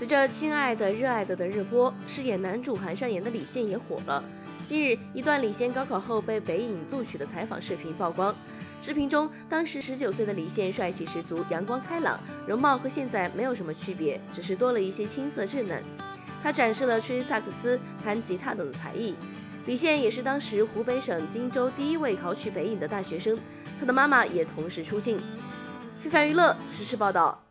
随着亲爱的热爱的的热播饰演男主韩商言的李现也火了。近日一段李现高考后被北影录取的采访视频曝光。视频中当时十九岁的李现帅气十足阳光开朗容貌和现在没有什么区别只是多了一些青涩稚嫩。他展示了吹萨克斯弹吉他等才艺。李现也是当时湖北省荆州第一位考取北影的大学生他的妈妈也同时出镜。非凡娱乐实时报道。